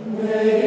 Amen.